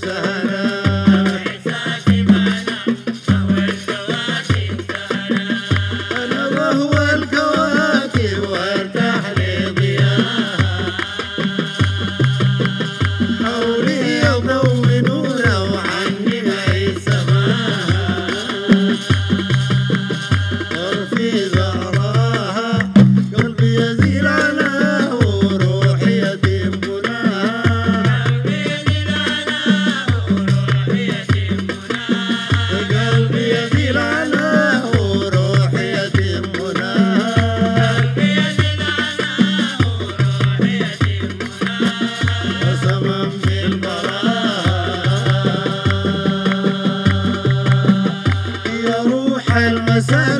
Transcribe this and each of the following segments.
سهرة روح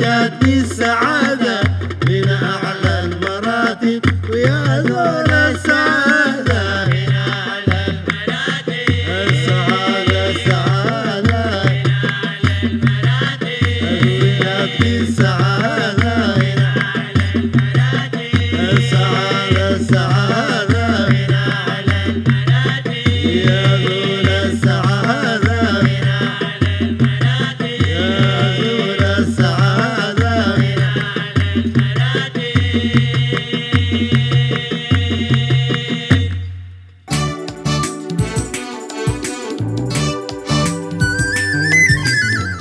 الحياة سعادة